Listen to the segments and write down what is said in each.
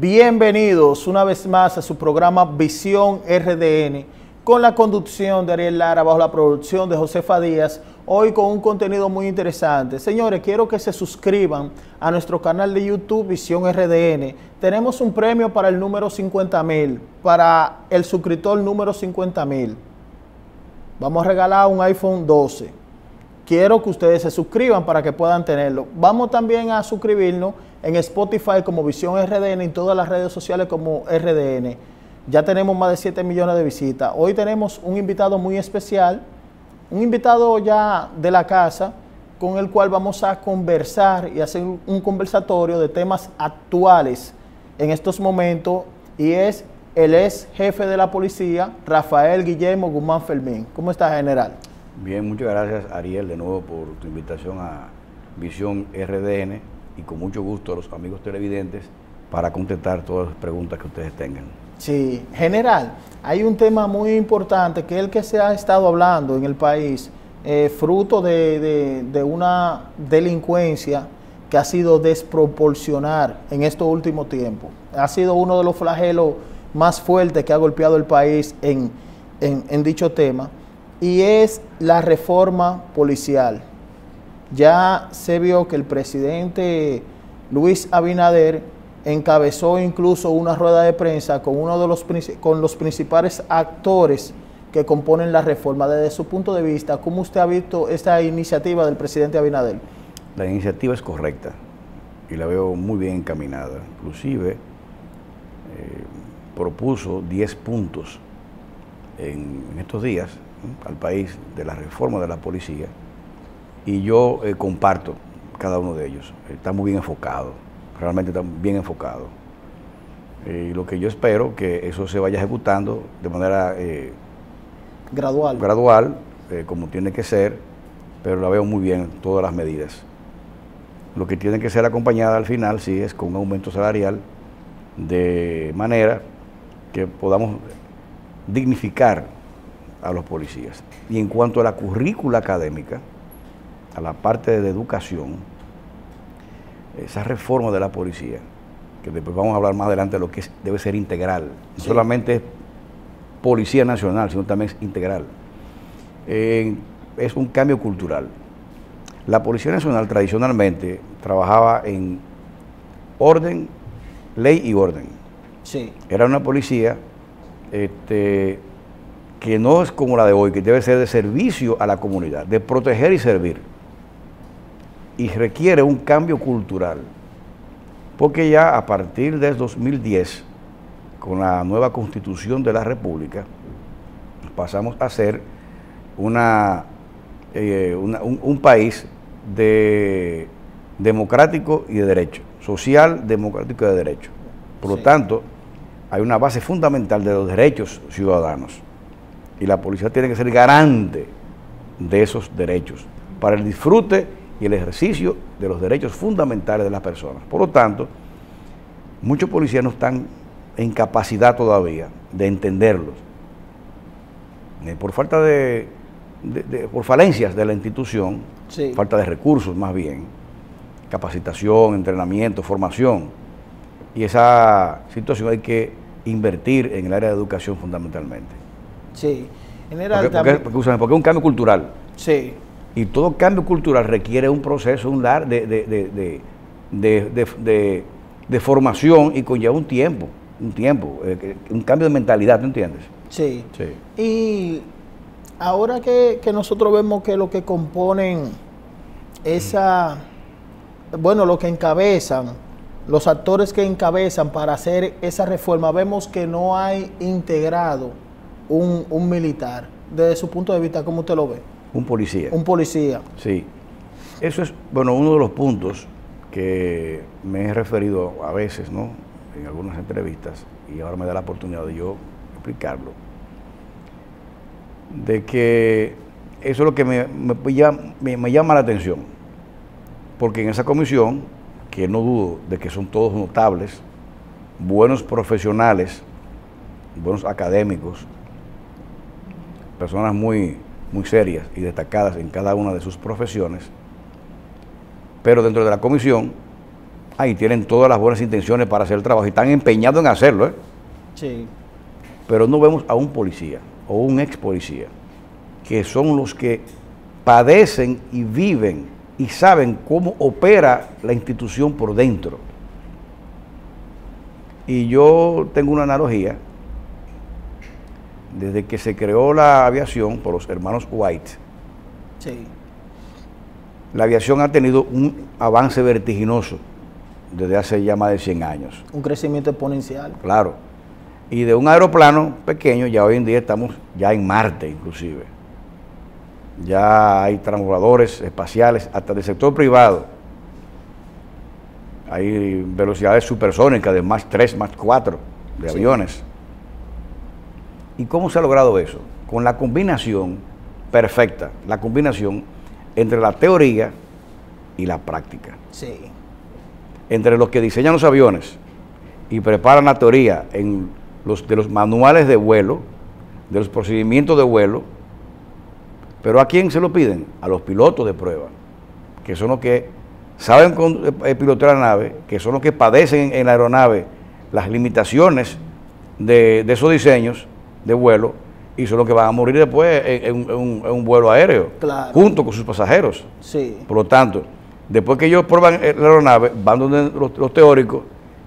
Bienvenidos una vez más a su programa Visión RDN con la conducción de Ariel Lara bajo la producción de Josefa Díaz, hoy con un contenido muy interesante. Señores, quiero que se suscriban a nuestro canal de YouTube Visión RDN. Tenemos un premio para el número 50 mil, para el suscriptor número 50 mil. Vamos a regalar un iPhone 12. Quiero que ustedes se suscriban para que puedan tenerlo. Vamos también a suscribirnos en Spotify como Visión RDN en todas las redes sociales como RDN. Ya tenemos más de 7 millones de visitas. Hoy tenemos un invitado muy especial, un invitado ya de la casa, con el cual vamos a conversar y hacer un conversatorio de temas actuales en estos momentos y es el ex jefe de la policía, Rafael Guillermo Guzmán Fermín. ¿Cómo está, general? Bien, muchas gracias, Ariel, de nuevo por tu invitación a Visión RDN y con mucho gusto a los amigos televidentes para contestar todas las preguntas que ustedes tengan. Sí, general, hay un tema muy importante que es el que se ha estado hablando en el país, eh, fruto de, de, una delincuencia que ha sido desproporcionar en estos últimos tiempos. Ha sido uno de los flagelos más fuertes que ha golpeado el país en, en, en dicho tema, y es la reforma policial. Ya se vio que el presidente Luis Abinader encabezó incluso una rueda de prensa con uno de los con los principales actores que componen la reforma. Desde su punto de vista, ¿cómo usted ha visto esta iniciativa del presidente Abinader? La iniciativa es correcta y la veo muy bien encaminada. Inclusive eh, propuso 10 puntos en, estos días al país de la reforma de la policía y yo eh, comparto cada uno de ellos. Está muy bien enfocado, realmente está bien enfocado. Eh, y lo que yo espero que eso se vaya ejecutando de manera eh, gradual, gradual como tiene que ser, pero la veo muy bien todas las medidas. Lo que tiene que ser acompañada al final, sí, es con un aumento salarial de manera que podamos dignificar a los policías. Y en cuanto a la currícula académica, a la parte de educación, esa reforma de la policía, que después vamos a hablar más adelante de lo que debe ser integral, no solamente policía nacional, sino también es integral. Eh, es un cambio cultural. La Policía Nacional tradicionalmente trabajaba en orden, ley y orden. Sí. Era una policía este, que no es como la de hoy, que debe ser de servicio a la comunidad, de proteger y servir. Y requiere un cambio cultural, porque ya a partir del 2010, con la nueva constitución de la República, pasamos a ser una, eh, un, país de democrático y de derecho, social, democrático y de derecho. Por lo tanto, hay una base fundamental de los derechos ciudadanos y la policía tiene que ser garante de esos derechos para el disfrute y el ejercicio de los derechos fundamentales de las personas. Por lo tanto, muchos policías no están en capacidad todavía de entenderlos, eh, por falta de, por falencias de la institución, falta de recursos más bien, capacitación, entrenamiento, formación, y esa situación hay que invertir en el área de educación fundamentalmente. Sí. General, porque, porque, porque, es un cambio cultural. Sí. Y todo cambio cultural requiere un proceso, un lar de, de, de, formación y conlleva un tiempo, un tiempo, eh, un cambio de mentalidad, ¿tú entiendes? Sí. sí. Y ahora que, que, nosotros vemos que lo que componen esa, bueno, lo que encabezan, los actores que encabezan para hacer esa reforma, vemos que no hay integrado un, militar, desde su punto de vista, ¿cómo usted lo ve? Un policía. Un policía. Sí. Eso es, bueno, uno de los puntos que me he referido a veces, ¿no? En algunas entrevistas, y ahora me da la oportunidad de yo explicarlo, de que eso es lo que me, me, me llama la atención, porque en esa comisión, que no dudo de que son todos notables, buenos profesionales, buenos académicos, personas muy, muy serias y destacadas en cada una de sus profesiones, pero dentro de la comisión Ahí tienen todas las buenas intenciones para hacer el trabajo y están empeñados en hacerlo, ¿eh? Sí. Pero no vemos a un policía o un ex policía, que son los que padecen y viven y saben cómo opera la institución por dentro. Y yo tengo una analogía. Desde que se creó la aviación por los hermanos White, Sí. la aviación ha tenido un avance vertiginoso desde hace ya más de 100 años. Un crecimiento exponencial. Claro. Y de un aeroplano pequeño, ya hoy en día estamos ya en Marte inclusive. Ya hay transbordadores espaciales, hasta del sector privado. Hay velocidades supersónicas de más 3, más 4 de Sí. aviones. ¿Y cómo se ha logrado eso? Con la combinación perfecta, la combinación entre la teoría y la práctica Sí. entre los que diseñan los aviones y preparan la teoría en los, de los manuales de vuelo, de los procedimientos de vuelo, pero ¿a quién se lo piden? A los pilotos de prueba, que son los que saben eh, pilotear la nave, que son los que padecen en la aeronave las limitaciones de, de esos diseños de vuelo y son los que van a morir después en, en un- en un, en un vuelo aéreo, Claro. junto con sus pasajeros. Sí. Por lo tanto, después que ellos prueban la aeronave, van donde los, los teóricos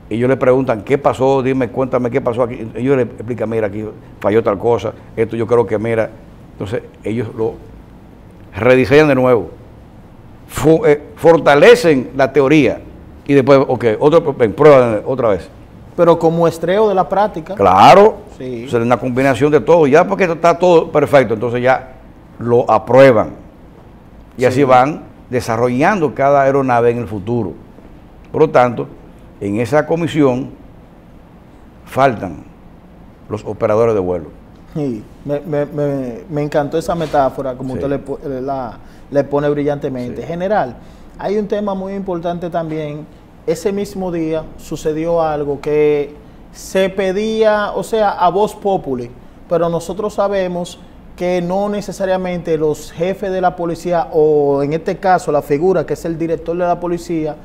y ellos le preguntan, ¿qué pasó? Dime, cuéntame qué pasó aquí. Ellos le explican, mira, aquí falló tal cosa, esto yo creo que mira. Entonces, ellos lo rediseñan de nuevo, eh, fortalecen la teoría y después, ok, otro, ven, prueban otra vez. Pero como muestreo de la práctica. Claro, Sí. es una combinación de todo. Ya porque está todo perfecto, entonces ya lo aprueban. Y Sí. así van desarrollando cada aeronave en el futuro. Por lo tanto, en esa comisión faltan los operadores de vuelo. Sí, me, me- me- me encantó esa metáfora, como Sí. usted le, la, le pone brillantemente. Sí. General, hay un tema muy importante también. Ese mismo día sucedió algo que se pedía, o sea, a voz populi, pero nosotros sabemos que no necesariamente los jefes de la policía, o en este caso la figura que es el director de la policía,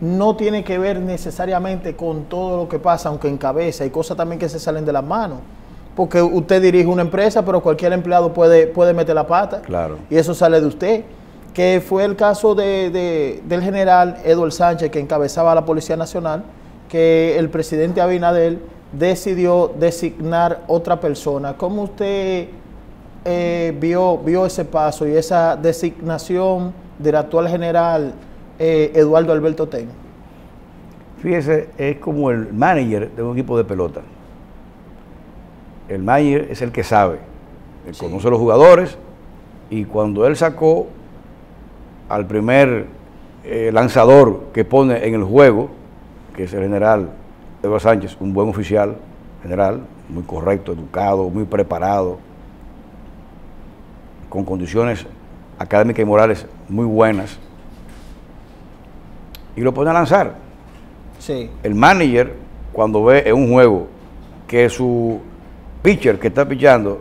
no tiene que ver necesariamente con todo lo que pasa, aunque encabeza, hay cosas también que se salen de las manos. Porque usted dirige una empresa, pero cualquier empleado puede, puede meter la pata. Claro. Y eso sale de usted. Que fue el caso de, de- del general Eduardo Sánchez, que encabezaba la Policía Nacional, que el presidente Abinader decidió designar otra persona. ¿Cómo usted eh, vio, vio ese paso y esa designación del actual general eh, Eduardo Alberto Ten? Fíjese, es como el manager de un equipo de pelota. El manager es el que sabe, él Sí. conoce a los jugadores y cuando él sacó al primer eh, lanzador que pone en el juego, que es el general Eduardo Sánchez, un buen oficial general, muy correcto, educado, muy preparado, con condiciones académicas y morales muy buenas, y lo pone a lanzar. Sí, el manager, cuando ve en un juego que su pitcher que está pichando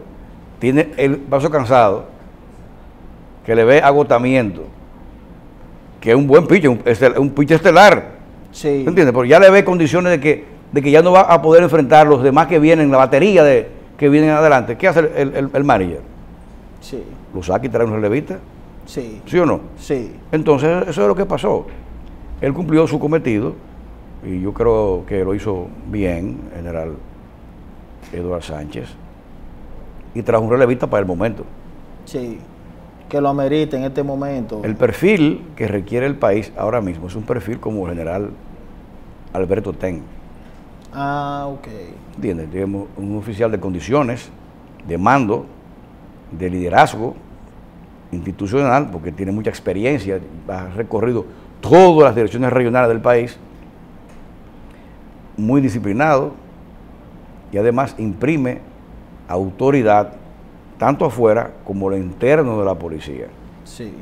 tiene el brazo cansado, que le ve agotamiento, que es un buen pitcher, un, un pitcher estelar, sí. ¿entiendes? Pero ya le ve condiciones de que, de que ya no va a poder enfrentar los demás que vienen, la batería de, que vienen adelante. ¿Qué hace el, el- el manager? Sí, ¿Lo saca y trae un relevista? sí, ¿Sí o no? sí. Entonces, eso es lo que pasó. Él cumplió su cometido y yo creo que lo hizo bien, general Eduardo Sánchez, y trajo un relevista para el momento. Sí, que lo amerite en este momento. El perfil que requiere el país ahora mismo es un perfil como el general Alberto Ten. Ah, ok. ¿Entiendes? Tenemos un oficial de condiciones, de mando, de liderazgo institucional, porque tiene mucha experiencia, ha recorrido todas las direcciones regionales del país, muy disciplinado y además imprime autoridad tanto afuera como lo interno de la policía. Sí,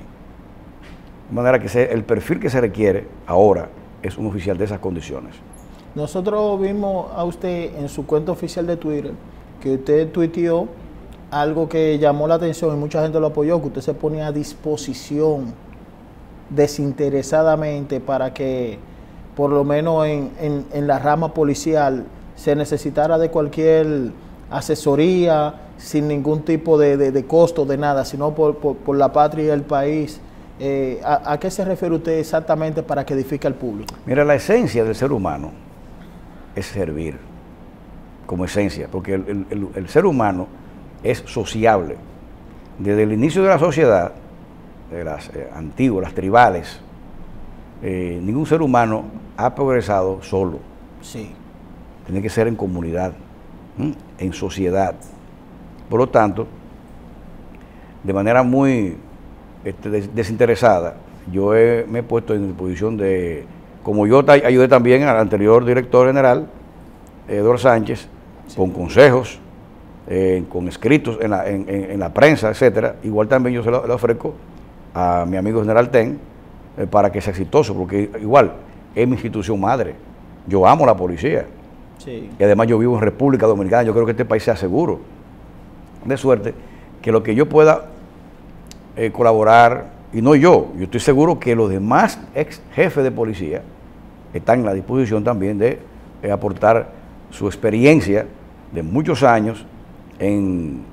De manera que se- el perfil que se requiere ahora es un oficial de esas condiciones. nosotros vimos a usted en su cuenta oficial de Twitter que usted tuiteó algo que llamó la atención y mucha gente lo apoyó, que usted se ponía a disposición desinteresadamente para que por lo menos en, en, en la rama policial, se necesitara de cualquier asesoría sin ningún tipo de, de, de costo, de nada, sino por, por, por, la patria y el país. Eh, ¿a, ¿a, qué se refiere usted exactamente para que edifique al público? Mira, la esencia del ser humano es servir, como esencia, porque el, el, el ser humano es sociable. Desde el inicio de la sociedad, de las eh, antiguas, las tribales, eh, ningún ser humano ha progresado solo. Sí. Tiene que ser en comunidad, en sociedad. Por lo tanto, de manera muy este, des desinteresada, yo he, me he puesto en disposición de, como yo ayudé también al anterior director general, Eduardo Sánchez, sí. con consejos, eh, con escritos en la, en, en, en la, prensa, etcétera. Igual también yo se lo, lo ofrezco a mi amigo general Ten eh, para que sea exitoso, porque igual es mi institución madre. Yo amo la policía. Sí. Y además yo vivo en República Dominicana, yo creo que este país sea seguro. De suerte que lo que yo pueda eh, colaborar, y no yo, yo estoy seguro que los demás ex jefes de policía están en la disposición también de eh, aportar su experiencia de muchos años en,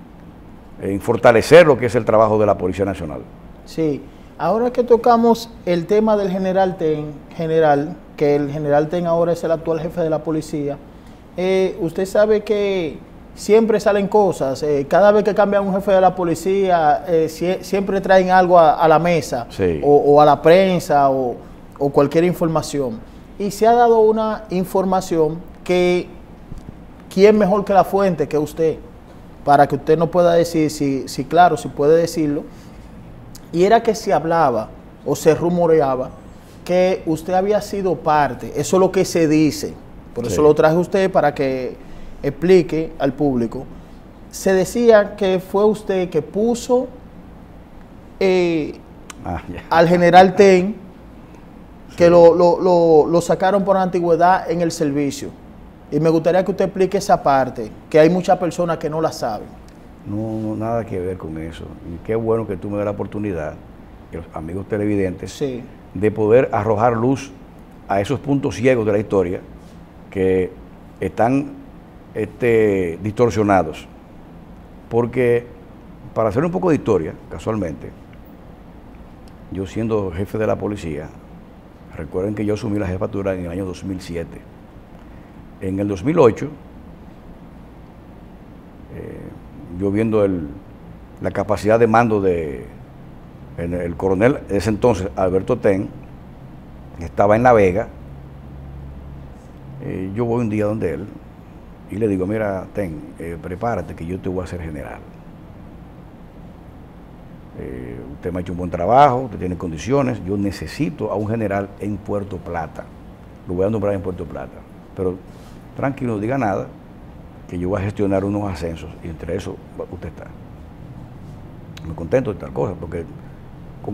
fortalecer lo que es el trabajo de la Policía Nacional. Sí, ahora que tocamos el tema del general Ten, general, que el general Ten ahora es el actual jefe de la policía, eh, usted sabe que siempre salen cosas, eh, cada vez que cambia un jefe de la policía, eh, si, siempre traen algo a, a la mesa, sí. o, o, a la prensa, o, o cualquier información. Y se ha dado una información que, ¿quién mejor que la fuente que usted? Para que usted no pueda decir si, si claro, si puede decirlo. Y era que se hablaba o se rumoreaba que usted había sido parte, eso es lo que se dice, por eso lo traje usted para que explique al público. Se decía que fue usted que puso eh, ah, yeah. al general Ten, que sí. lo, lo, lo, lo, sacaron por antigüedad en el servicio. Y me gustaría que usted explique esa parte, que hay muchas personas que no la saben. No, nada que ver con eso. Y qué bueno que tú me das la oportunidad, los amigos televidentes, sí. de poder arrojar luz a esos puntos ciegos de la historia que están este, distorsionados. Porque para hacer un poco de historia, casualmente, yo siendo jefe de la policía, recuerden que yo asumí la jefatura en el año 2007. En el 2008, eh, yo viendo el, la capacidad de mando de el, el coronel ese entonces, Alberto Ten, estaba en La Vega, eh, yo voy un día donde él y le digo, mira, Ten, eh, prepárate que yo te voy a hacer general. Eh, usted me ha hecho un buen trabajo, usted tiene condiciones, yo necesito a un general en Puerto Plata. Lo voy a nombrar en Puerto Plata. Pero tranquilo, no diga nada, que yo voy a gestionar unos ascensos y entre eso usted está. Me contento de tal cosa, porque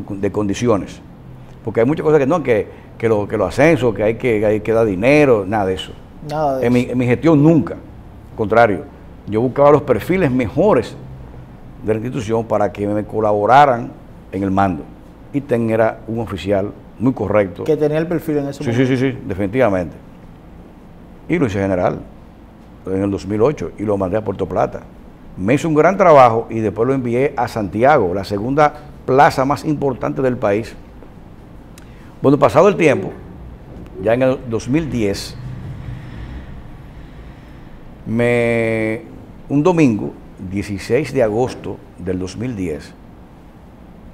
de condiciones. Porque hay muchas cosas que no, que, que, lo, que los ascensos, que hay que, hay que dar dinero, nada de eso. Nada de en, eso. Mi, en mi gestión nunca. Contrario, yo buscaba los perfiles mejores de la institución para que me colaboraran en el mando. Y Ten era un oficial muy correcto. Que tenía el perfil en ese sí, momento. Sí, sí, sí, definitivamente. Y lo hice general en el 2008 y lo mandé a Puerto Plata. Me hizo un gran trabajo y después lo envié a Santiago, la segunda plaza más importante del país. Bueno, pasado el tiempo, ya en el 2010, me, un domingo, 16 de agosto del 2010,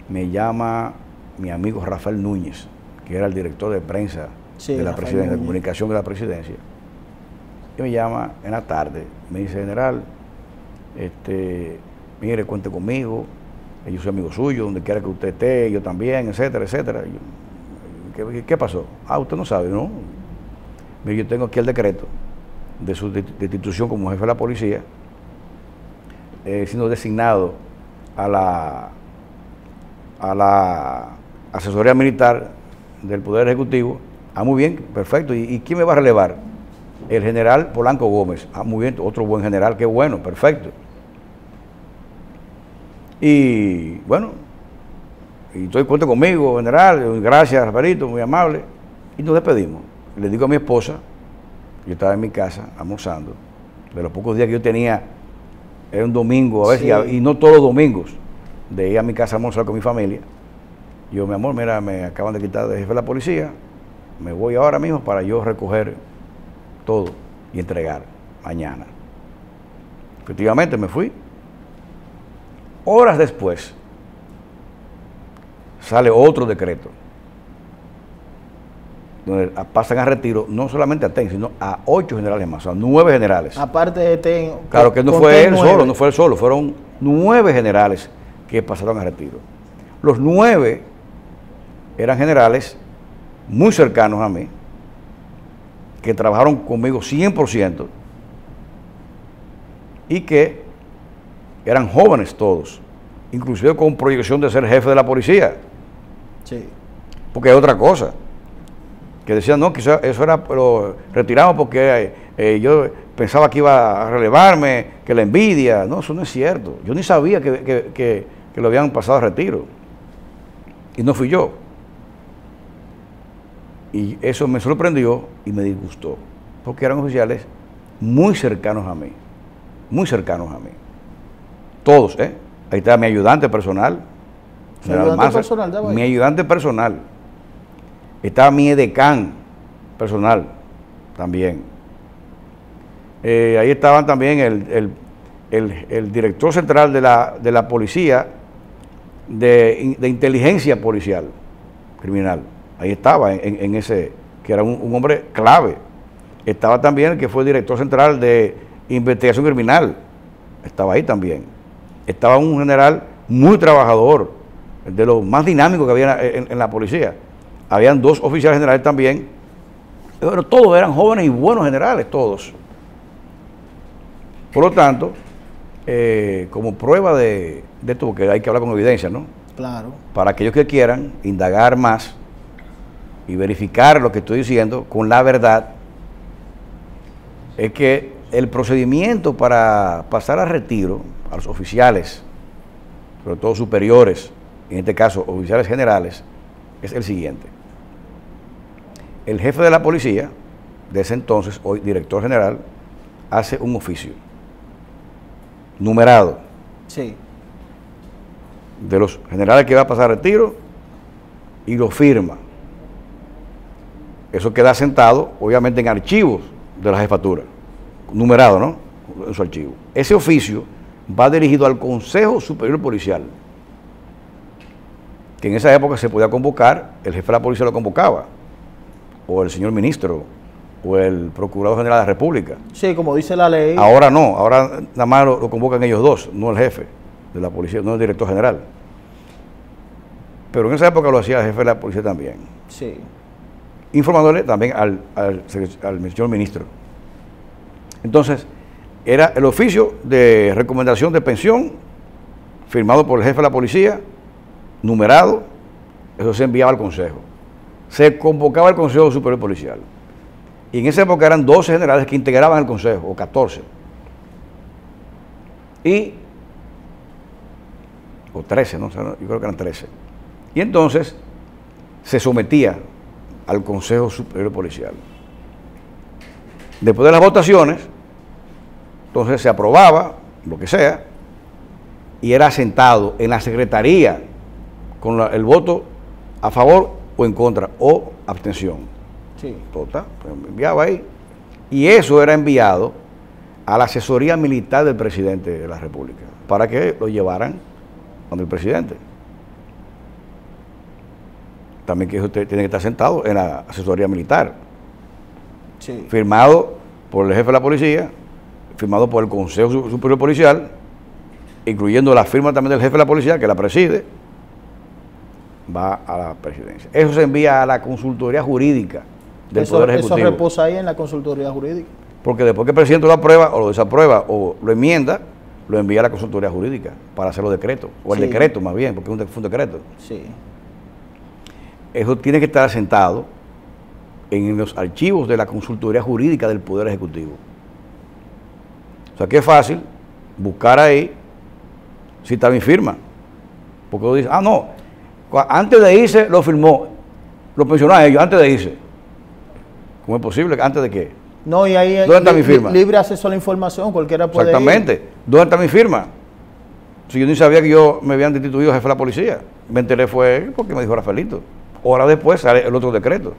me llama mi amigo Rafael Núñez, que era el director de prensa sí, de la Rafael presidencia, Núñez. de comunicación de la presidencia y me llama en la tarde, me dice, general, este, mire, cuente conmigo, yo soy amigo suyo, donde quiera que usted esté, yo también, etcétera, etcétera. Yo, ¿qué, ¿qué, pasó? Ah, usted no sabe, ¿no? Mire, yo tengo aquí el decreto de su destitución como jefe de la policía, eh, siendo designado a la, a la asesoría militar del Poder Ejecutivo. Ah, muy bien, perfecto. ¿Y, quién me va a relevar? el general Polanco Gómez. Ah, muy bien, otro buen general, qué bueno, perfecto. Y bueno, y estoy cuento conmigo, general, gracias, Rafaelito, muy amable. Y nos despedimos. le digo a mi esposa, yo estaba en mi casa almorzando, de los pocos días que yo tenía, era un domingo a veces, Sí. y no todos los domingos, de ir a mi casa a almorzar con mi familia. Yo, mi amor, mira, me acaban de quitar de jefe de la policía, me voy ahora mismo para yo recoger todo y entregar mañana. Efectivamente me fui. Horas después sale otro decreto donde pasan a retiro no solamente a TEN, sino a ocho generales más, o sea, nueve generales. Aparte de TEN. Claro que no fue él solo, no fue él solo, fueron nueve generales que pasaron a retiro. Los nueve eran generales muy cercanos a mí, que trabajaron conmigo 100% y que eran jóvenes todos, inclusive con proyección de ser jefe de la policía, Sí. porque es otra cosa. Que decían, no, que eso, era, lo retiramos porque eh, yo pensaba que iba a relevarme, que la envidia. No, eso no es cierto. Yo ni sabía que, que- que- que lo habían pasado a retiro. Y no fui yo. Y eso me sorprendió y me disgustó, porque eran oficiales muy cercanos a mí, muy cercanos a mí. Todos, ¿eh? Ahí está mi ayudante personal. General ayudante personal. Mi ayudante personal. Estaba mi edecán personal también. Eh, ahí estaban también el, el- el- director central de la, de la policía, de, de inteligencia policial, criminal. Ahí estaba, en, ese, que era un, hombre clave. Estaba también el que fue director central de investigación criminal. Estaba ahí también. Estaba un general muy trabajador, de los más dinámicos que había en la policía. Habían dos oficiales generales también, pero todos eran jóvenes y buenos generales, todos. Por lo tanto, eh, como prueba de, de esto, porque hay que hablar con evidencia, ¿no? Claro. Para aquellos que quieran indagar más y verificar lo que estoy diciendo con la verdad, es que el procedimiento para pasar a retiro a los oficiales, sobre todo superiores, en este caso oficiales generales, es el siguiente. El jefe de la policía, de ese entonces, hoy director general, hace un oficio numerado Sí. de los generales que va a pasar retiro y lo firma. Eso queda sentado, obviamente, en archivos de la jefatura, numerado, ¿no? En su archivo. Ese oficio va dirigido al Consejo Superior Policial, que en esa época se podía convocar, el jefe de la policía lo convocaba, o el señor ministro, o el Procurador General de la República. Sí, como dice la ley. Ahora no, ahora nada más lo, lo convocan ellos dos, no el jefe de la policía, no el director general. Pero en esa época lo hacía el jefe de la policía también, Sí. informándole también al, al, al señor ministro. Entonces, era el oficio de recomendación de pensión, firmado por el jefe de la policía, numerado, eso se enviaba al consejo. Se convocaba al Consejo Superior Policial. Y en esa época eran 12 generales que integraban el consejo, o 14. Y, o 13, ¿no? Yo creo que eran 13. Y entonces se sometía al Consejo Superior Policial. Después de las votaciones, entonces se aprobaba, lo que sea, y era sentado en la secretaría con el voto a favor o en contra, o abstención. Sí. Total, pues, enviaba ahí. Y eso era enviado a la asesoría militar del presidente de la República, para que lo llevaran donde el presidente. También que usted tiene que estar sentado en la asesoría militar, Sí. firmado por el jefe de la policía, firmado por el Consejo Su- Superior Policial, incluyendo la firma también del jefe de la policía, que la preside, va a la presidencia. Eso se envía a la consultoría jurídica del eso, Poder eso Ejecutivo. reposa ahí en la consultoría jurídica. Porque después que el presidente lo aprueba o lo desaprueba o lo enmienda, lo envía a la consultoría jurídica para hacer los decretos, o el Sí. decreto más bien, porque fue un decreto. Sí. Eso tiene que estar asentado en los archivos de la consultoría jurídica del Poder Ejecutivo. O sea que es fácil buscar ahí si está mi firma. Porque uno dice, ah, no, antes de irse lo firmó, lo mencionó a ellos, antes de irse. ¿Cómo es posible? ¿Antes de qué? No, y ahí ¿Dónde está mi firma? libre acceso a la información, cualquiera puede ir. Exactamente. ¿Dónde está mi firma? Si yo ni sabía que yo me habían destituido jefe de la policía. Me enteré fue porque me dijo Rafaelito. Hora después sale el otro decreto.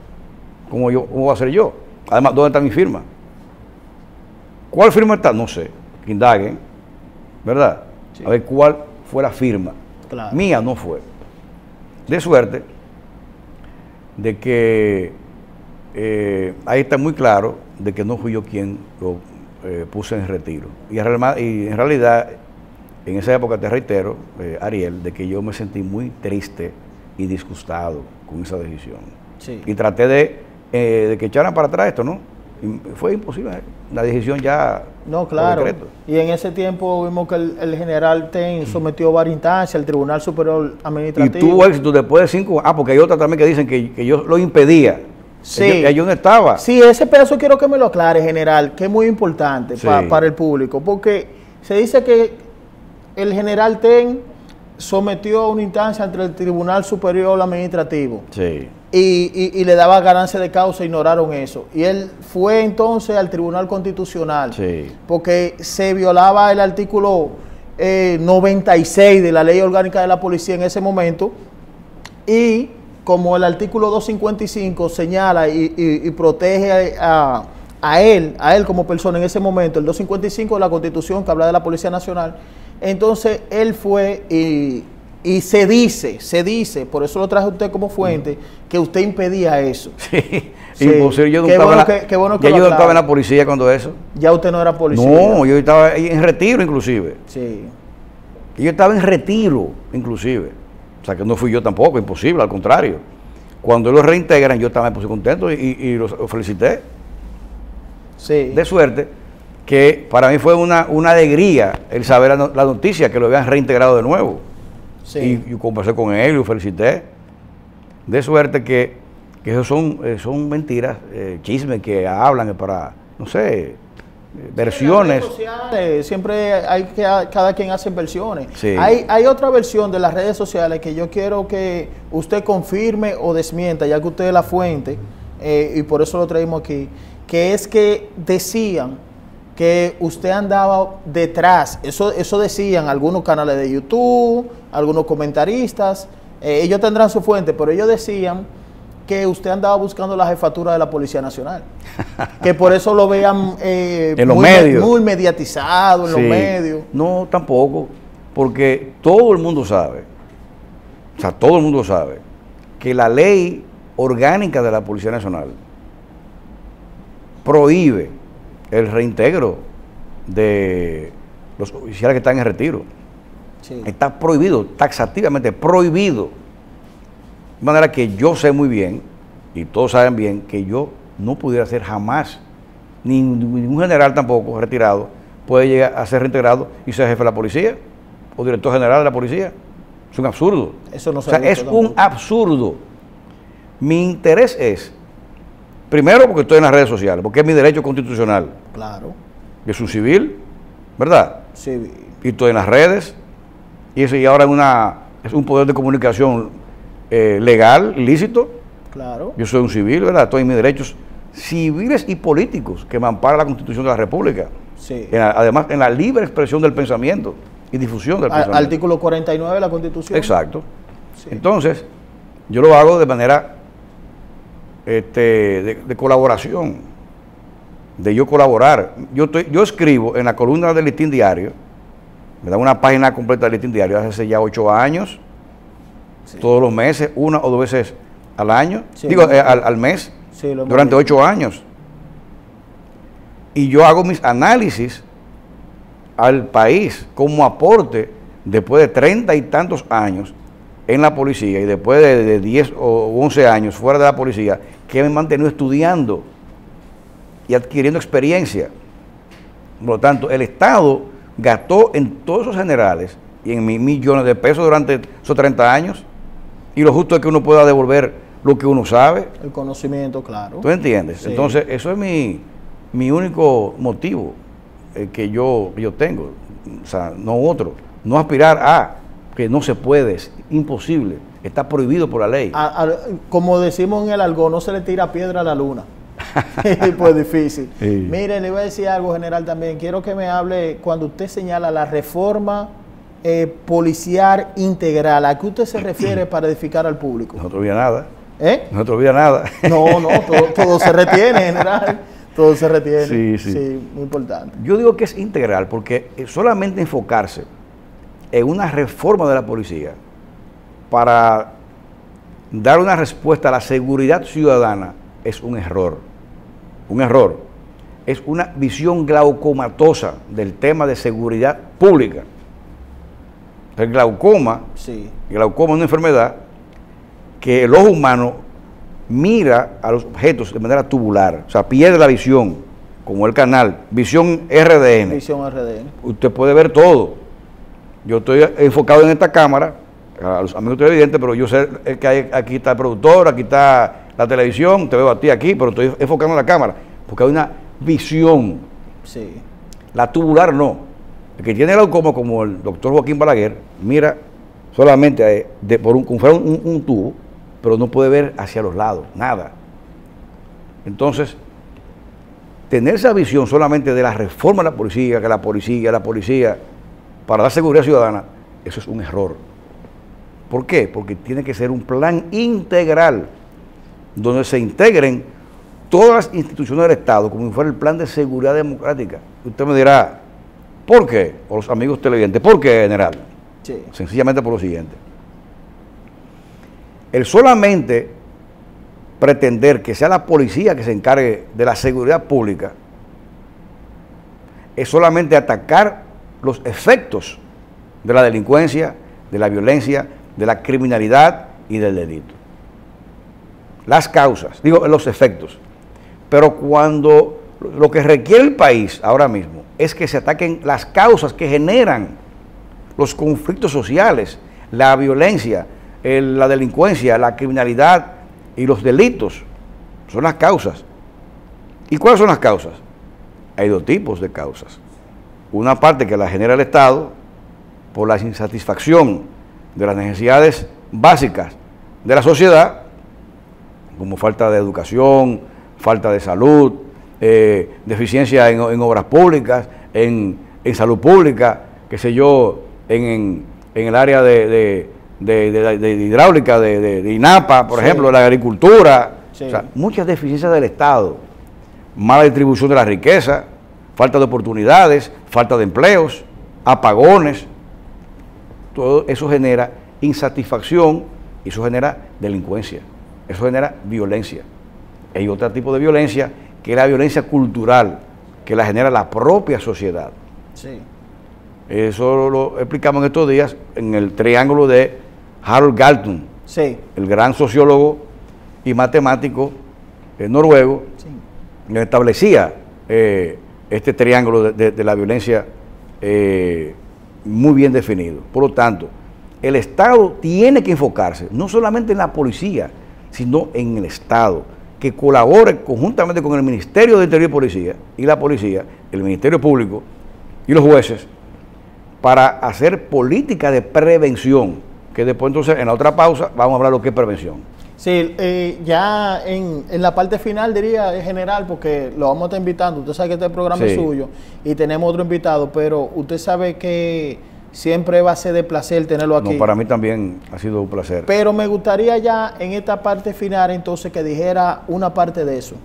¿Cómo, yo, ¿Cómo va a ser yo? Además, ¿dónde está mi firma? ¿Cuál firma está? No sé. Que indaguen. ¿Verdad? Sí. A ver cuál fue la firma. Claro. Mía no fue. De suerte de que eh, ahí está muy claro de que no fui yo quien lo eh, puse en retiro. Y en, realidad, en esa época te reitero, eh, Ariel, de que yo me sentí muy triste y disgustado con esa decisión. Sí. Y traté de, de que echaran para atrás esto, ¿no? Y fue imposible. La decisión ya... No, claro. Y en ese tiempo vimos que el, el general Ten sometió varias instancias al Tribunal Superior Y Administrativo. tuvo éxito después de cinco Ah, porque hay otra también que dicen que, que yo lo impedía. Sí. Que yo, que yo no estaba. Sí, ese pedazo quiero que me lo aclare, general, que es muy importante Sí. pa- para el público, porque se dice que el general Ten sometió a una instancia ante el Tribunal Superior Administrativo Sí. Y, y- y le daba ganancia de causa, ignoraron eso. Y él fue entonces al Tribunal Constitucional Sí. porque se violaba el artículo eh, 96 de la Ley Orgánica de la Policía en ese momento y como el artículo 255 señala y, y- y protege a, a él, a él como persona en ese momento, el 255 de la Constitución que habla de la Policía Nacional, entonces él fue y, y se dice, se dice, por eso lo traje a usted como fuente, que usted impedía eso. Sí. Sí. Imposible. Yo Qué bueno la- que- qué bueno que ya lo yo no estaba en la policía cuando eso. Ya usted no era policía. No, yo estaba en retiro inclusive. Sí. Yo estaba en retiro inclusive. O sea que no fui yo tampoco, imposible, al contrario. Cuando lo reintegran, yo estaba puse contento y, los los felicité. Sí. De suerte que para mí fue una, una alegría el saber la noticia que lo habían reintegrado de nuevo. Sí. Y yo conversé con él y lo felicité. De suerte que, que eso son, eh, son mentiras, eh, chismes que hablan para, no sé, eh, versiones. Redes sociales, siempre hay que cada quien hace versiones. Sí. Hay, hay otra versión de las redes sociales que yo quiero que usted confirme o desmienta, ya que usted es la fuente, eh, y por eso lo traemos aquí, que es que decían que usted andaba detrás, eso, eso decían algunos canales de YouTube, algunos comentaristas, eh, ellos tendrán su fuente, pero ellos decían que usted andaba buscando la jefatura de la Policía Nacional. que por eso lo vean eh, En los muy, me- medios. muy mediatizado en los medios. No, tampoco, porque todo el mundo sabe, o sea, todo el mundo sabe, que la ley orgánica de la Policía Nacional prohíbe el reintegro de los oficiales que están en retiro. Sí. Está prohibido, taxativamente prohibido. De manera que yo sé muy bien, y todos saben bien, que yo no pudiera ser jamás, ni ningún general tampoco retirado, puede llegar a ser reintegrado y ser jefe de la policía o director general de la policía. Es un absurdo. Eso no se o sea, es un absurdo. Mi interés es, primero porque estoy en las redes sociales, porque es mi derecho constitucional. Claro. Yo soy un civil, ¿verdad? Sí. y estoy en las redes y eso y ahora es una es un poder de comunicación eh, legal lícito Claro. yo soy un civil verdad estoy en mis derechos civiles y políticos que me ampara la constitución de la república Sí. En la- además en la libre expresión del pensamiento y difusión del A- pensamiento artículo 49 de la Constitución. exacto Sí. entonces yo lo hago de manera este, de, de colaboración de yo colaborar. Yo estoy, yo escribo en la columna del listín diario me da una página completa del listín diario hace ya ocho años Sí. todos los meses una o dos veces al año Sí, digo eh, al, al mes Sí, durante ocho años. Y yo hago mis análisis al país como aporte después de treinta y tantos años en la policía y después de, 10 o 11 años fuera de la policía, que me he mantenido estudiando y adquiriendo experiencia. Por lo tanto, el Estado gastó en todos esos generales y en mil millones de pesos durante esos 30 años y lo justo es que uno pueda devolver lo que uno sabe. El conocimiento, claro. ¿Tú entiendes? Sí. Entonces, eso es mi, mi único motivo eh, que yo, yo tengo. O sea, no otro. No aspirar a que no se puede, es imposible. Está prohibido por la ley. A- a- como decimos en el algo, no se le tira piedra a la luna. pues difícil. Sí. Mire, le voy a decir algo general también. Quiero que me hable cuando usted señala la reforma eh, policial integral. ¿A qué usted se refiere para edificar al público? No te olvida nada. ¿Eh? No te olvida nada. No, no, todo, todo se retiene, general. Todo se retiene. Sí, sí. muy importante. Yo digo que es integral porque solamente enfocarse en una reforma de la policía para dar una respuesta a la seguridad ciudadana es un error. Un error. Es una visión glaucomatosa del tema de seguridad pública. El glaucoma, Sí. el glaucoma es una enfermedad que el ojo humano mira a los objetos de manera tubular, o sea, pierde la visión, como el canal, visión RDN. Visión RDN. Usted puede ver todo. Yo estoy enfocado en esta cámara, a los amigos televidentes, pero yo sé que hay- aquí está el productor, aquí está la televisión, te veo a ti aquí, pero estoy enfocando en la cámara, porque hay una visión. Sí. La tubular no. El que tiene glaucoma, como el doctor Joaquín Balaguer, mira solamente eh, de- por un, un, un tubo, pero no puede ver hacia los lados, nada. Entonces, tener esa visión solamente de la reforma de la policía, que la policía, la policía, para dar seguridad ciudadana, eso es un error. ¿Por qué? Porque tiene que ser un plan integral, donde se integren todas las instituciones del Estado, como si fuera el plan de seguridad democrática. Usted me dirá, ¿por qué? O los amigos televidentes, ¿por qué, general? Sí. Sencillamente por lo siguiente. El solamente pretender que sea la policía que se encargue de la seguridad pública es solamente atacar los efectos de la delincuencia, de la violencia, de la criminalidad y del delito. Las causas, digo, los efectos. Pero cuando lo que requiere el país ahora mismo es que se ataquen las causas que generan los conflictos sociales, la violencia, la delincuencia, la criminalidad y los delitos. Son las causas. ¿Y cuáles son las causas? Hay dos tipos de causas. Una parte que la genera el Estado por la insatisfacción de las necesidades básicas de la sociedad, como falta de educación, falta de salud, eh, deficiencia en, en obras públicas, en, en salud pública, qué sé yo, en, en- el área de, de- de- hidráulica, de, INAPA, por Sí. ejemplo, la agricultura, Sí. o sea, muchas deficiencias del Estado, mala distribución de la riqueza, falta de oportunidades, falta de empleos, apagones, todo eso genera insatisfacción y eso genera delincuencia, eso genera violencia. Hay otro tipo de violencia que es la violencia cultural, que la genera la propia sociedad. Sí. Eso lo explicamos en estos días en el triángulo de Harold Galton, Sí. el gran sociólogo y matemático eh, noruego, Sí. que establecía eh, este triángulo de, de- de la violencia eh, muy bien definido. Por lo tanto, el Estado tiene que enfocarse no solamente en la policía, sino en el Estado, que colabore conjuntamente con el Ministerio de Interior y Policía y la policía, el Ministerio Público y los jueces, para hacer política de prevención, que después entonces en la otra pausa vamos a hablar de lo que es prevención. Sí, eh, ya en, en la parte final diría en general, porque lo vamos a estar invitando. Usted sabe que este programa es suyo y tenemos otro invitado, pero usted sabe que siempre va a ser de placer tenerlo aquí. No, para mí también ha sido un placer. Pero me gustaría ya en esta parte final entonces que dijera una parte de eso,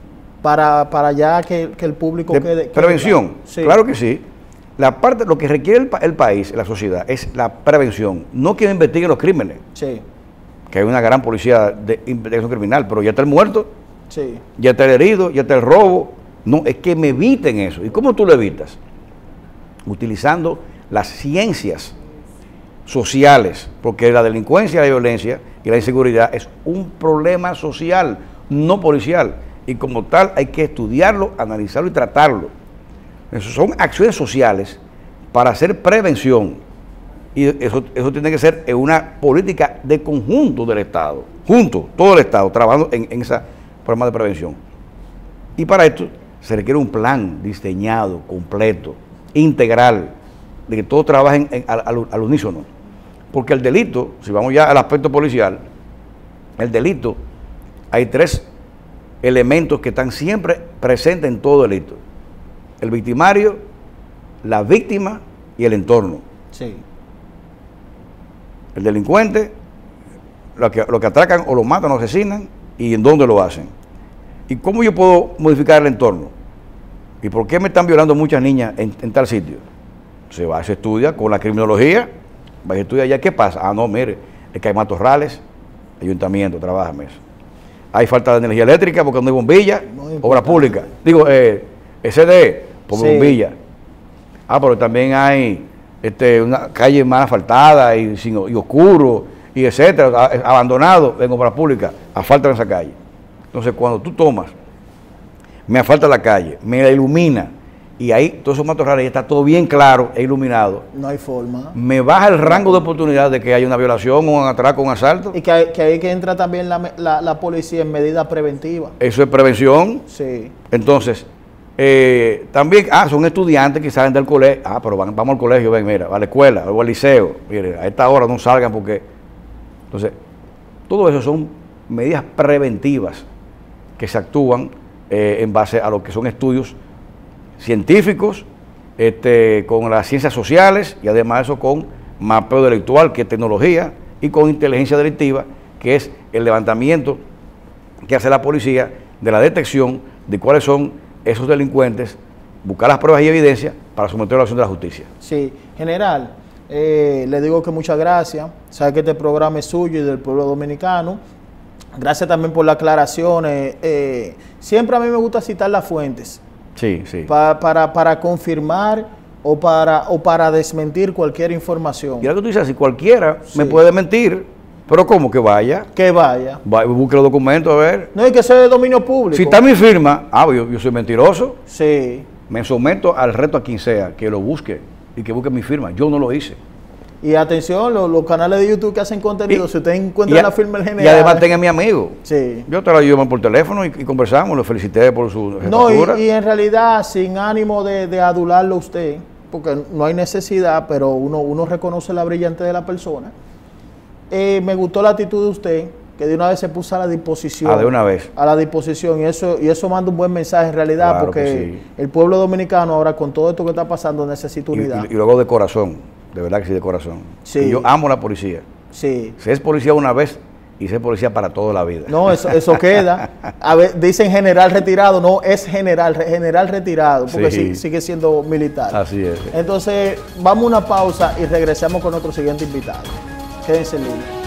para, para ya que, que el público De quede... quede prevención, claro. Sí. claro que sí. La parte, lo que requiere el, el país, la sociedad, es la prevención. No que investiguen los crímenes, Sí, que hay una gran policía de investigación criminal, pero ya está el muerto, sí, ya está el herido, ya está el robo. No, es que me eviten eso. ¿Y cómo tú lo evitas? Utilizando las ciencias sociales, porque la delincuencia, la violencia y la inseguridad es un problema social, no policial. Y como tal hay que estudiarlo, analizarlo y tratarlo. Eso son acciones sociales para hacer prevención. Y eso, eso tiene que ser en una política de conjunto del Estado, junto, todo el Estado, trabajando en, esa forma de prevención. Y para esto se requiere un plan diseñado, completo, integral, de que todos trabajen en- al, al- al unísono. Porque el delito, si vamos ya al aspecto policial, el delito, hay tres elementos que están siempre presentes en todo delito. El victimario, la víctima y el entorno. Sí. El delincuente, lo que, lo que atracan o lo matan o asesinan y en dónde lo hacen. ¿Y cómo yo puedo modificar el entorno? ¿Y por qué me están violando muchas niñas en, en tal sitio? Se va, se estudia con la criminología, va a estudiar ya qué pasa. Ah, no, mire, es que hay matorrales, ayuntamiento, trabaja eso. Hay falta de energía eléctrica porque no hay bombilla, Muy obra pública. Digo, eh, SDE, por Sí. bombilla. Ah, pero también hay este, una calle mal asfaltada y, sin, y oscuro, y etcétera, abandonado en obra pública, asfaltan esa calle. Entonces, cuando tú tomas, me asfalta la calle, me la ilumina, y ahí todos esos matorrales está todo bien claro e iluminado, No hay forma. me baja el rango de oportunidad de que haya una violación, un atraco, un asalto. Y que, hay- que ahí que entra también la, la- la policía en medida preventiva. Eso es prevención. Sí. Entonces, eh, también, ah, son estudiantes que salen del colegio. Ah, pero van- vamos al colegio, ven, mira, a la escuela o al liceo. Mire, a esta hora no salgan porque. Entonces, todo eso son medidas preventivas que se actúan eh, en base a lo que son estudios científicos, este, con las ciencias sociales y además eso con mapeo delictual, que es tecnología, y con inteligencia delictiva, que es el levantamiento que hace la policía de la detección de cuáles son esos delincuentes, buscar las pruebas y evidencias para someter a la acción de la justicia. Sí, general, eh, le digo que muchas gracias. Sabe que este programa es suyo y del pueblo dominicano. Gracias también por las aclaraciones. Eh, siempre a mí me gusta citar las fuentes Sí, sí. pa- para, para confirmar o para, o para desmentir cualquier información. Y algo que tú dices, si cualquiera me puede mentir, pero ¿cómo que vaya? Que vaya. Va- busque los documentos a ver. No hay que ser de dominio público. Si está mi firma, ah, yo, yo soy mentiroso, Sí. me someto al reto a quien sea, que lo busque y que busque mi firma. Yo no lo hice. Y atención, los, los canales de YouTube que hacen contenido, Y- si usted encuentra y a- la firma del Y general. además tenga a mi amigo. Sí. Yo te lo llamo por teléfono y, y conversamos, lo felicité por su No, y, y en realidad, sin ánimo de, de adularlo a usted, porque no hay necesidad, pero uno, uno reconoce la brillante de la persona. Eh, me gustó la actitud de usted, que de una vez se puso a la disposición. Ah, de una vez. A la disposición, y eso, y eso manda un buen mensaje en realidad, Claro porque sí. el pueblo dominicano ahora, con todo esto que está pasando, necesita Y, unidad. y- y luego de corazón, de verdad que sí, de corazón. Sí. Y yo amo la policía. sí. Se es policía una vez y ser policía para toda la vida. No, eso, eso queda. A ver, dicen general retirado, no, es general, general retirado, porque sí- sigue siendo militar. Así es. Entonces, vamos a una pausa y regresamos con nuestro siguiente invitado. Quédense en línea.